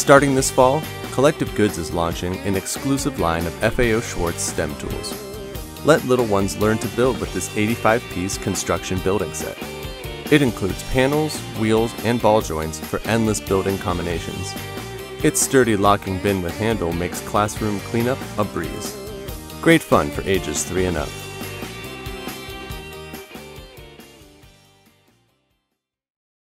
Starting this fall, Collective Goods is launching an exclusive line of FAO Schwarz STEM tools. Let little ones learn to build with this 85 piece construction building set. It includes panels, wheels, and ball joints for endless building combinations. Its sturdy locking bin with handle makes classroom cleanup a breeze. Great fun for ages 3 and up.